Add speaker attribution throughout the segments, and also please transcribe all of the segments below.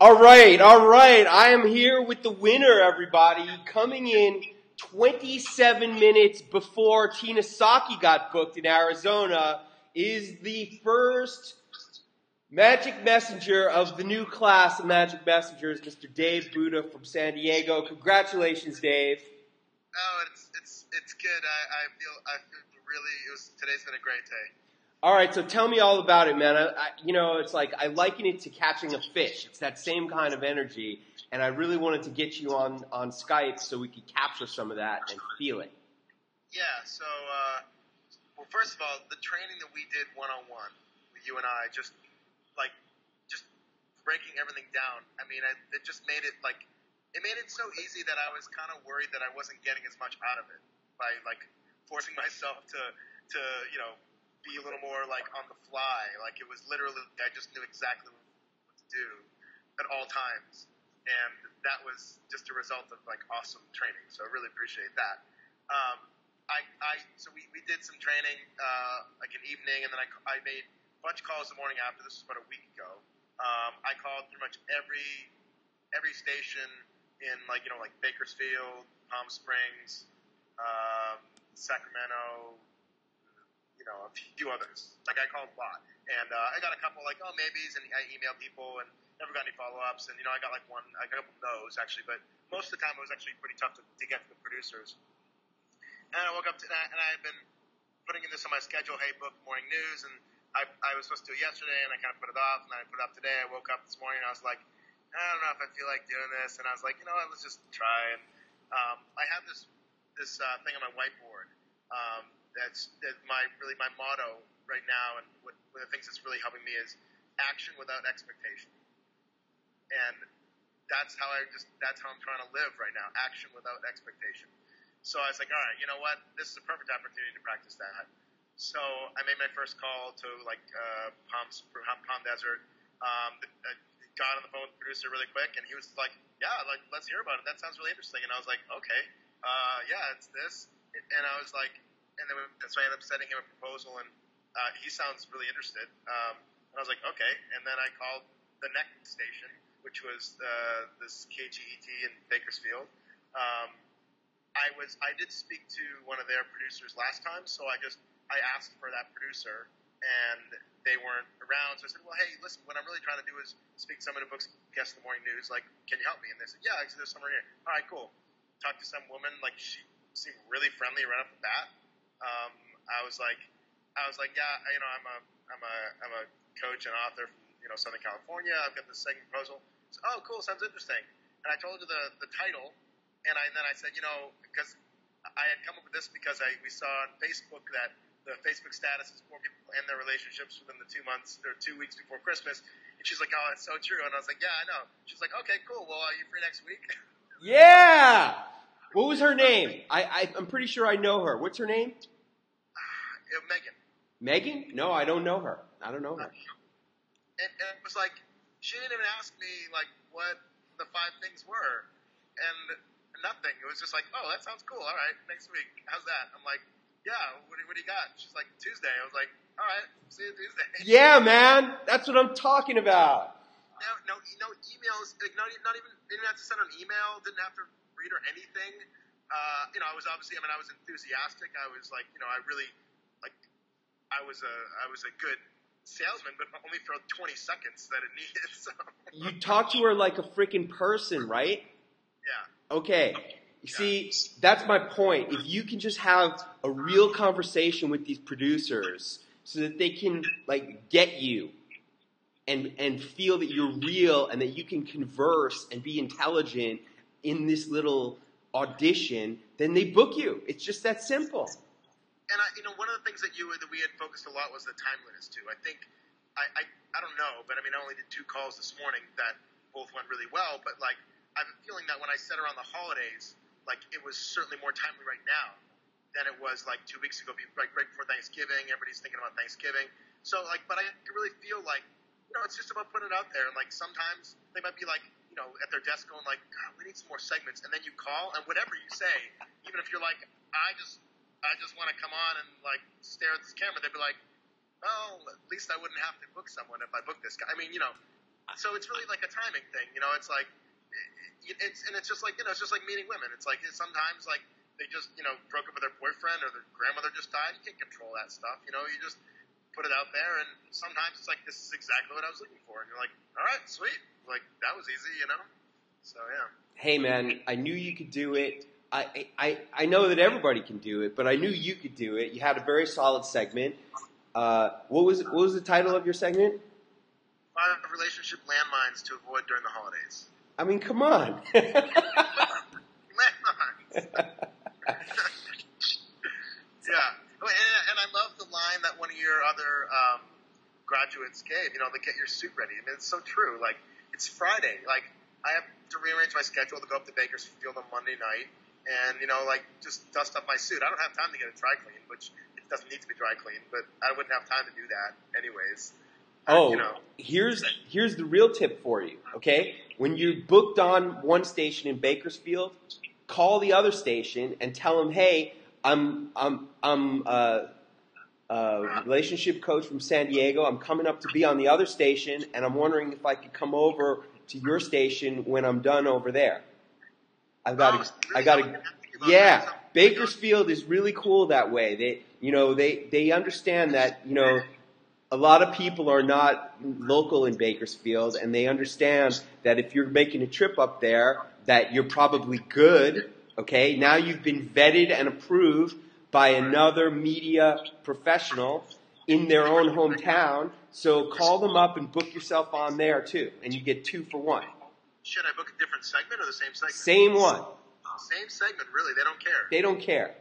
Speaker 1: All right, all right. I am here with the winner, everybody, coming in 27 minutes before Tina Saki got booked in Arizona, is the first Magic Messenger of the new class of Magic Messengers, Mr. Dave Booda from San Diego. Congratulations, Dave.
Speaker 2: Oh, it's it's it's good. I, I feel I feel really. It was today's been a great day.
Speaker 1: All right, so tell me all about it, man. I, I, you know, it's like I liken it to catching a fish. It's that same kind of energy, and I really wanted to get you on on Skype so we could capture some of that and feel it.
Speaker 2: Yeah. So, uh, well, first of all, the training that we did one on one with you and I, just like just breaking everything down. I mean, I, it just made it like it made it so easy that I was kind of worried that I wasn't getting as much out of it by like forcing myself to to you know be a little more like on the fly. Like it was literally, I just knew exactly what to do at all times, and that was just a result of like awesome training. So I really appreciate that. Um, I, I so we, we did some training uh, like an evening, and then I, I made a bunch of calls the morning after. This was about a week ago. Um, I called pretty much every every station in like you know like Bakersfield, Palm Springs, um, Sacramento, you know, a few others. Like I called a lot, and uh, I got a couple like oh maybes, and I emailed people and never got any follow ups. And you know, I got like one, I got a couple no's actually, but most of the time it was actually pretty tough to, to get to the producers. And I woke up to that, and I had been putting in this on my schedule. Hey, book morning news, and I, I was supposed to do it yesterday, and I kind of put it off, and I put it up today. I woke up this morning, and I was like, I don't know if I feel like doing this, and I was like, you know what, let's just try. And um, I have this this uh, thing on my whiteboard. Um, that's that my really my motto right now, and what, one of the things that's really helping me is action without expectation. And that's how I just that's how I'm trying to live right now. Action without expectation. So I was like, all right, you know what? This is a perfect opportunity to practice that. So I made my first call to like uh, Palm Palm Desert. Um, got on the phone with the producer really quick, and he was like, "Yeah, like let's hear about it. That sounds really interesting." And I was like, "Okay, uh, yeah, it's this." And I was like, and then so I ended up sending him a proposal, and uh, he sounds really interested. Um, and I was like, "Okay." And then I called the next station, which was uh, this KGET in Bakersfield. Um, I was I did speak to one of their producers last time, so I just I asked for that producer, and they weren't around. So I said, well, hey, listen, what I'm really trying to do is speak to someone who books guest the morning news. Like, can you help me? And they said, yeah, actually, there's someone here. All right, cool. Talked to some woman, like she seemed really friendly right off the bat. Um, I was like, I was like, yeah, you know, I'm a I'm a I'm a coach and author from you know Southern California. I've got this second proposal. So, oh, cool, sounds interesting. And I told her the the title, and I and then I said, you know, because I had come up with this because I we saw on Facebook that the Facebook status is more people end their relationships within the two months or two weeks before Christmas. And she's like, oh, that's so true. And I was like, yeah, I know. She's like, okay, cool. Well, are you free next week?
Speaker 1: Yeah. What was her name? I, I I'm pretty sure I know her. What's her name?
Speaker 2: Uh, Megan.
Speaker 1: Megan? No, I don't know her. I don't know her.
Speaker 2: And, and it was like, she didn't even ask me like what the five things were, and nothing. It was just like, oh, that sounds cool. All right, next week. How's that? I'm like, yeah. What, do- what do you got? She's like, Tuesday. I was like, all right, see you Tuesday.
Speaker 1: Yeah, man. That's what I'm talking about.
Speaker 2: No, no, no emails. Like not, not even didn't have to send an email. Didn't have to read or anything. Uh, you know, I was obviously. I mean, I was enthusiastic. I was like, you know, I really like. I was a I was a good salesman, but only for 20 seconds that it needed. So
Speaker 1: You talk to her like a freaking person, right?
Speaker 2: yeah,
Speaker 1: Okay. You see, that's my point. If you can just have a real conversation with these producers so that they can like get you and and feel that you're real and that you can converse and be intelligent in this little audition, then they book you. It's just that simple.
Speaker 2: and I, you know, one of the things that you that we had focused a lot was the timeliness too. I think I, I I don't know, but I mean, I only did two calls this morning that both went really well. But like, I'm feeling that when I said around the holidays, like it was certainly more timely right now than it was like two weeks ago, be- like right before Thanksgiving. Everybody's thinking about Thanksgiving. So like, but I really feel like you know, it's just about putting it out there. And like sometimes they might be like, know, at their desk going like, God, we need some more segments. And then you call, and whatever you say, even if you're like, I just, I just want to come on and like stare at this camera, they'd be like, well, at least I wouldn't have to book someone if I book this guy. I mean, you know, so it's really like a timing thing. You know, it's like it, it's and it's just like you know, it's just like meeting women. It's like sometimes like they just you know broke up with their boyfriend or their grandmother just died. You can't control that stuff. You know, you just put it out there, and sometimes it's like this is exactly what I was looking for, and you're like, all right, sweet, like that was easy, you know. So yeah.
Speaker 1: Hey man, I knew you could do it. I, I, I know that everybody can do it, but I knew you could do it. You had a very solid segment. Uh, what was what was the title of your segment?
Speaker 2: Five relationship landmines to avoid during the holidays.
Speaker 1: I mean, come on.
Speaker 2: landmines. yeah, oh, and, I love the line that one of your other um, graduates gave. You know, to get your suit ready. I mean, it's so true. Like, it's Friday. Like, I have to rearrange my schedule to go up to Bakersfield on Monday night, and you know, like, just dust up my suit. I don't have time to get it dry cleaned, which it doesn't need to be dry cleaned, but I wouldn't have time to do that anyways.
Speaker 1: Oh,
Speaker 2: you know.
Speaker 1: here's here's the real tip for you. Okay, when you're booked on one station in Bakersfield, call the other station and tell them, hey, I'm I'm I'm uh, a relationship coach from San Diego. I'm coming up to be on the other station, and I'm wondering if I could come over to your station when I'm done over there. I've got
Speaker 2: Oh,
Speaker 1: to. I got
Speaker 2: I
Speaker 1: to,
Speaker 2: wouldn't have to think about
Speaker 1: yeah. Bakersfield is really cool that way. They, you know, they they understand that you know a lot of people are not local in Bakersfield, and they understand that if you're making a trip up there, that you're probably good. Okay, now you've been vetted and approved by another media professional in their own hometown. So call them up and book yourself on there too, and you get two for one.
Speaker 2: Should I book a different segment or the same segment?
Speaker 1: Same one.
Speaker 2: Same segment, really. They don't care.
Speaker 1: They don't care.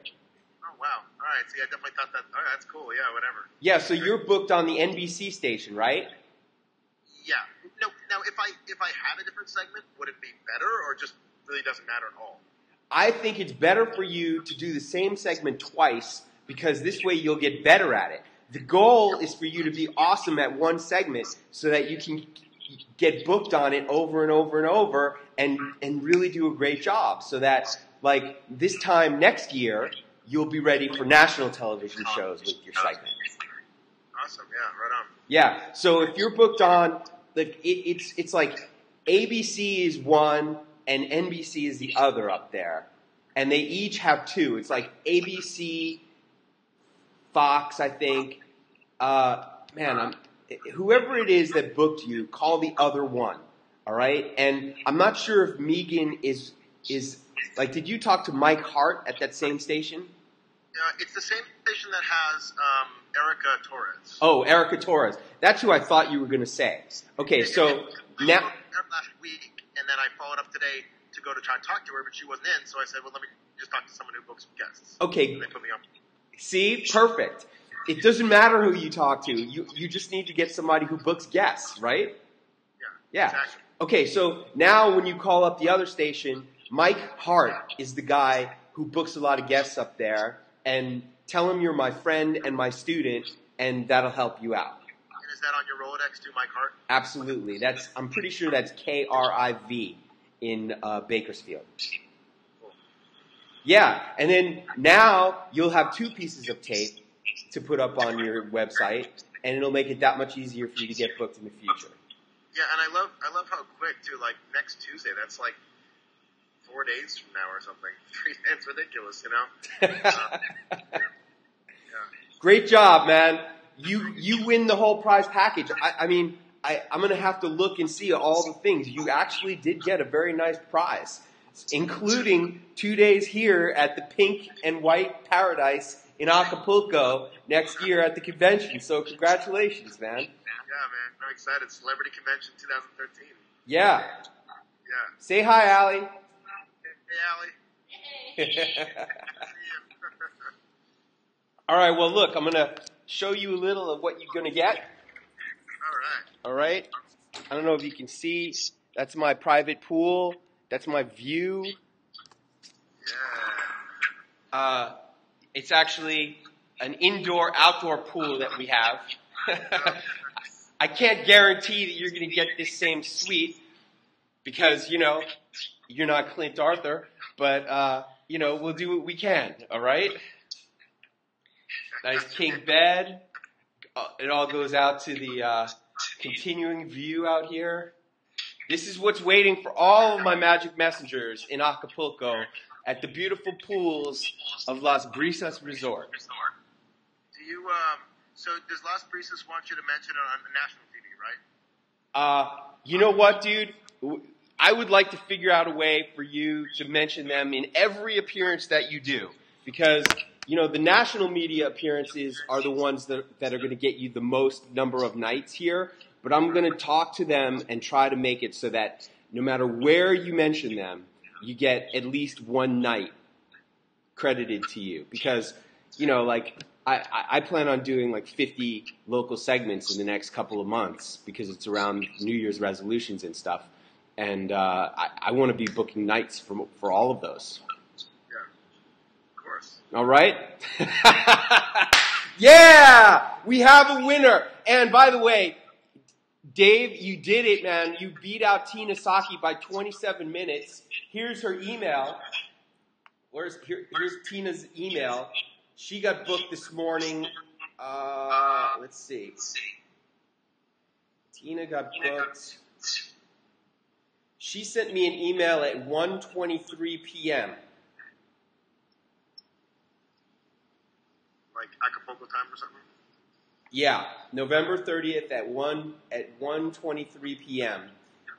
Speaker 2: Oh wow. All right. See, I definitely thought that. All right, that's cool. Yeah, whatever.
Speaker 1: Yeah, so you're booked on the NBC station, right?
Speaker 2: Yeah. No. Now, if I if I had a different segment, would it be better, or just really doesn't matter at all?
Speaker 1: I think it's better for you to do the same segment twice because this way you'll get better at it. The goal is for you to be awesome at one segment so that you can get booked on it over and over and over and, and really do a great job so that like this time next year you'll be ready for national television shows with your segment.
Speaker 2: Awesome. Yeah. Right on.
Speaker 1: Yeah. So if you're booked on the, it, it's it's like ABC is one and NBC is the other up there, and they each have two. It's like ABC, Fox, I think. Uh, man, I'm whoever it is that booked you, call the other one. All right, and I'm not sure if Megan is is like. Did you talk to Mike Hart at that same station?
Speaker 2: Uh, it's the same station that has um, Erica Torres.
Speaker 1: Oh, Erica Torres. That's who I thought you were going to say. Okay, so now.
Speaker 2: spoke to her last week, and then I followed up today to go to try and talk to her, but she wasn't in. So I said, well, let me just talk to someone who books guests.
Speaker 1: Okay,
Speaker 2: And they put me on.
Speaker 1: See, perfect. It doesn't matter who you talk to. You you just need to get somebody who books guests, right?
Speaker 2: Yeah.
Speaker 1: Yeah.
Speaker 2: Exactly.
Speaker 1: Okay, so now when you call up the other station, Mike Hart is the guy who books a lot of guests up there, and tell him you're my friend and my student, and that'll help you out.
Speaker 2: Is that on your Rolodex too, Mike Hart?
Speaker 1: Absolutely. That's I'm pretty sure that's K R I V in uh, Bakersfield. Yeah, and then now you'll have two pieces of tape to put up on your website, and it'll make it that much easier for you to get booked in the future.
Speaker 2: Yeah, and I love I love how quick too. Like next Tuesday, that's like four days from now or something. It's ridiculous, you know.
Speaker 1: Great job, man. You you win the whole prize package. I, I mean, I, I'm gonna have to look and see all the things. You actually did get a very nice prize, including two days here at the Pink and White Paradise in Acapulco next year at the convention. So congratulations, man.
Speaker 2: Yeah, man, I'm excited. Celebrity Convention 2013.
Speaker 1: Yeah.
Speaker 2: Yeah.
Speaker 1: Say hi, Allie.
Speaker 2: Hey, Allie. See.
Speaker 1: All right. Well, look, I'm gonna show you a little of what you're gonna get.
Speaker 2: All right.
Speaker 1: All right. I don't know if you can see. That's my private pool. That's my view.
Speaker 2: Yeah.
Speaker 1: Uh, it's actually an indoor outdoor pool that we have. I can't guarantee that you're going to get this same suite because, you know, you're not Clint Arthur, but, uh, you know, we'll do what we can, all right? Nice king bed. Uh, It all goes out to the uh, continuing view out here. This is what's waiting for all of my magic messengers in Acapulco at the beautiful pools of Las Brisas Resort.
Speaker 2: Do you, um, so does Las Brisas want you to mention it on the national TV, right?
Speaker 1: Uh, you know what, dude? I would like to figure out a way for you to mention them in every appearance that you do. Because, you know, the national media appearances are the ones that, that are going to get you the most number of nights here. But I'm going to talk to them and try to make it so that no matter where you mention them, you get at least one night credited to you. Because, you know, like, I, I plan on doing like 50 local segments in the next couple of months because it's around New Year's resolutions and stuff. And uh, I, I want to be booking nights for, for all of those. All right? yeah! We have a winner. And by the way, Dave, you did it, man. You beat out Tina Saki by 27 minutes. Here's her email. Where's here, here's Tina's email. She got booked this morning. Uh, let's see. Tina got booked. She sent me an email at 1:23 p.m.
Speaker 2: Like Acapulco time or something?
Speaker 1: Yeah, November 30th at 1 at 1:23 p.m.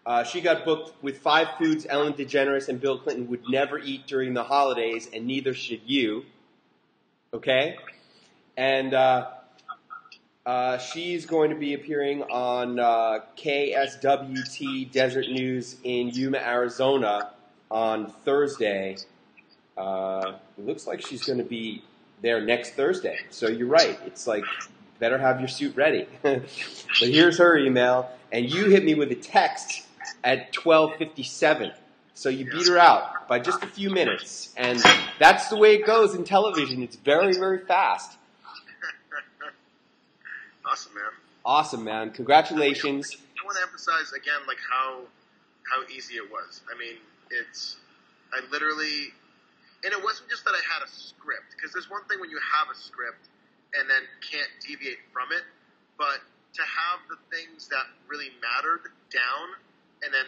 Speaker 1: Uh, she got booked with five foods Ellen DeGeneres and Bill Clinton would never eat during the holidays, and neither should you. Okay, and uh, uh, she's going to be appearing on uh, KSWT Desert News in Yuma, Arizona, on Thursday. Uh, it looks like she's going to be there next Thursday. So you're right. It's like better have your suit ready. but here's her email, and you hit me with a text at 12:57. So you beat her out by just a few minutes, and that's the way it goes in television. It's very, very fast.
Speaker 2: awesome, man.
Speaker 1: Awesome, man. Congratulations.
Speaker 2: I want to emphasize again, like how how easy it was. I mean, it's I literally, and it wasn't just that I had a script because there's one thing when you have a script and then can't deviate from it, but to have the things that really mattered down and then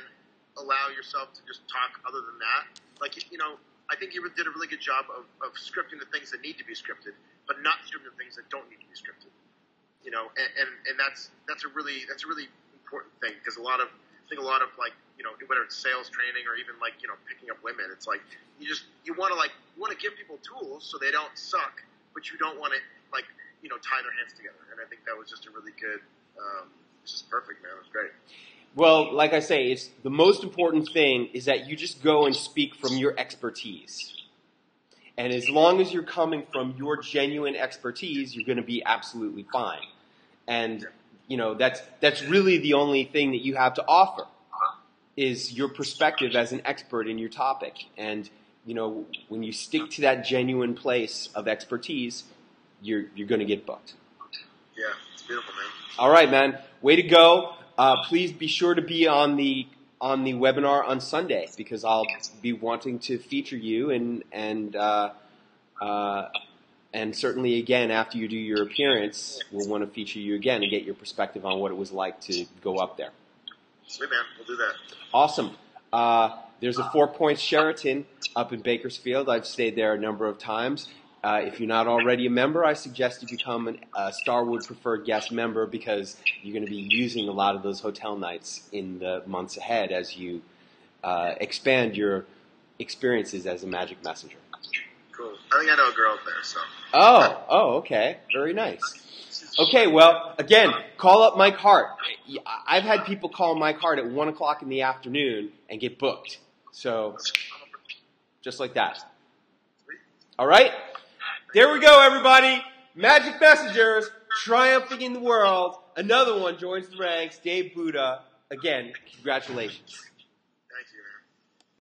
Speaker 2: allow yourself to just talk other than that. Like, you know, I think you did a really good job of, of scripting the things that need to be scripted, but not scripting the things that don't need to be scripted. You know, and, and, and that's, that's a really, that's a really important thing because a lot of, think a lot of like, you know, whether it's sales training or even like, you know, picking up women, it's like, you just, you want to like, want to give people tools so they don't suck, but you don't want to like, you know, tie their hands together. And I think that was just a really good, um, it's just perfect, man. It was great.
Speaker 1: Well, like I say, it's the most important thing is that you just go and speak from your expertise. And as long as you're coming from your genuine expertise, you're going to be absolutely fine. And you know, that's that's really the only thing that you have to offer is your perspective as an expert in your topic. And you know, when you stick to that genuine place of expertise, you're you're going to get booked.
Speaker 2: Yeah, it's beautiful, man.
Speaker 1: All right, man. Way to go. Uh, please be sure to be on the on the webinar on Sunday because I'll be wanting to feature you and and uh, uh, and certainly again after you do your appearance, we'll want to feature you again and get your perspective on what it was like to go up there.
Speaker 2: Sweet man, we'll do that.
Speaker 1: Awesome. Uh, there's a Four Points Sheraton up in Bakersfield. I've stayed there a number of times. Uh, if you're not already a member, I suggest you become an, a Starwood Preferred Guest member because you're going to be using a lot of those hotel nights in the months ahead as you uh, expand your experiences as a Magic Messenger.
Speaker 2: Cool. I think I know a girl up there, so.
Speaker 1: Oh, oh, okay. Very nice. Okay, well, again, call up Mike Hart. I've had people call Mike Hart at 1 o'clock in the afternoon and get booked. So, just like that. All right? There we go, everybody. Magic Messengers triumphing in the world. Another one joins the ranks. Dave Booda. Again, congratulations.